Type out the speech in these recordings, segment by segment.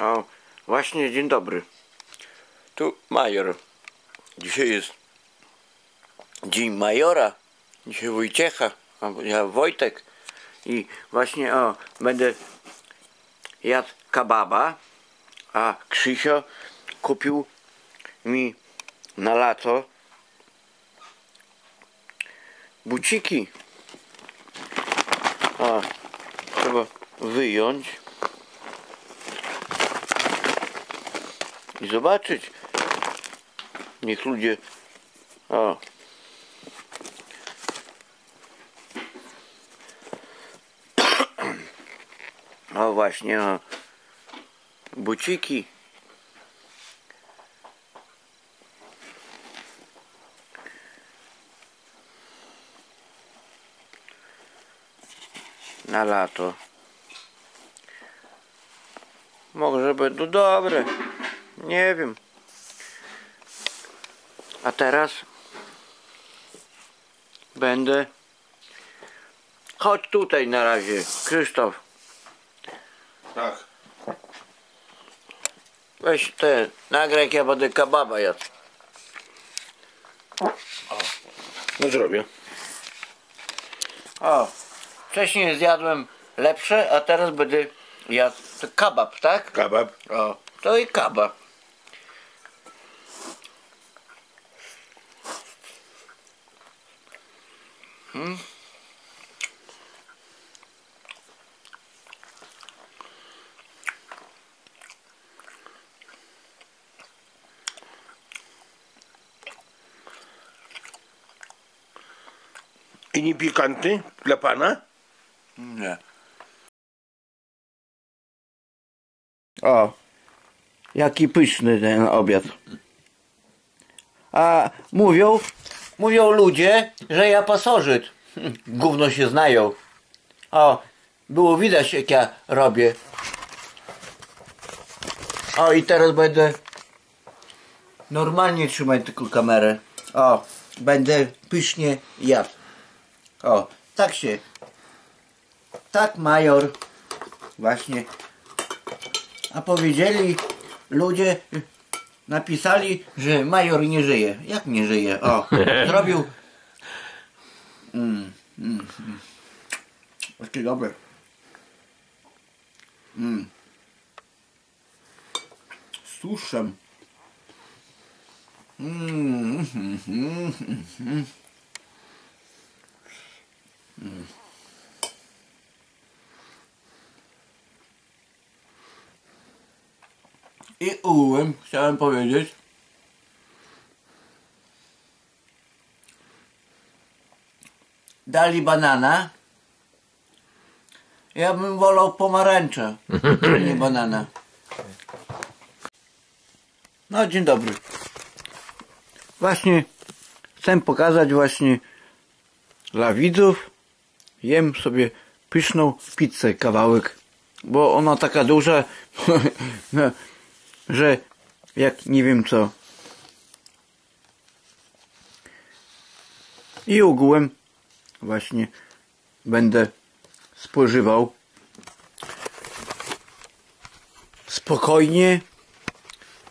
O, właśnie dzień dobry. Tu major. Dzisiaj jest dzień majora. Dzisiaj Wojciecha, ja Wojtek. I właśnie o, będę jadł kababa, a Krzysio kupił mi na lato buciki. A, trzeba wyjąć i zobaczyć. Niech ludzie. O. O właśnie, o. Buciki. Na lato. Może będą dobre. Nie wiem. A teraz będę. Chodź tutaj na razie, Krzysztof. Tak. Weź te, nagraj jak ja będę kababa jadł. No zrobię. O, wcześniej zjadłem lepsze, a teraz będę jadł to kabab, tak? Kabab. O, to i kabab. I nie pikantny dla pana? Nie. O, jaki pyszny ten obiad. A mówią, mówią ludzie, że ja pasożyt. Gówno się znają. O, było widać jak ja robię. O, i teraz będę normalnie trzymać tylko kamerę. O, będę pysznie jadł. O, tak się tak, major. Właśnie. A powiedzieli ludzie, napisali, że major nie żyje. Jak nie żyje? O, zrobił. Mm, mm, mm. Takie dobre. Mm. Z tłuszczem. Mm, mm, mm, mm. Mm. I ułem, chciałem powiedzieć. Dali banana. Ja bym wolał pomarańcza, nie banana. No, dzień dobry. Właśnie chcę pokazać właśnie dla widzów. Jem sobie pyszną pizzę, kawałek, bo ona taka duża, no, że jak nie wiem co. I ogółem właśnie będę spożywał spokojnie,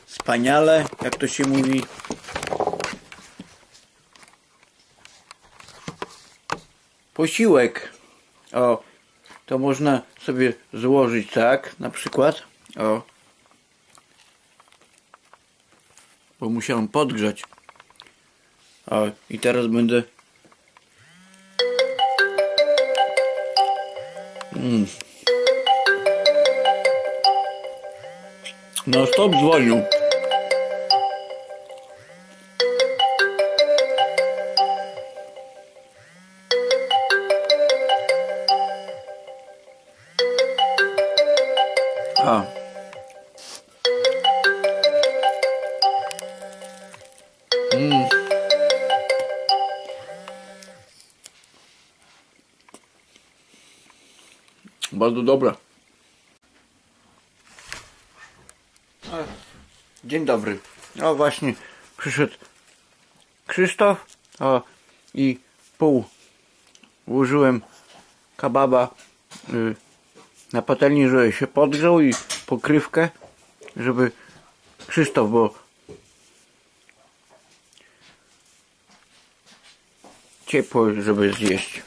wspaniale, jak to się mówi. Posiłek. O, to można sobie złożyć tak, na przykład. O. bo musiałem podgrzać. O, i teraz będę. Mm. No stop dzwonił. A. Bardzo dobre. Dzień dobry. O właśnie przyszedł Krzysztof o, i pół włożyłem kababa y, na patelni, żeby się podgrzał i pokrywkę żeby Krzysztof, bo ciepło, żeby zjeść.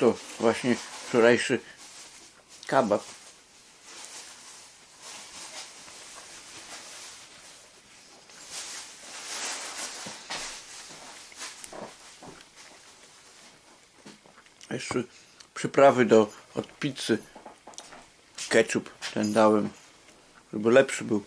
To właśnie wczorajszy kabab. Jeszcze przyprawy do od pizzy. Ketchup ten dałem, żeby lepszy był.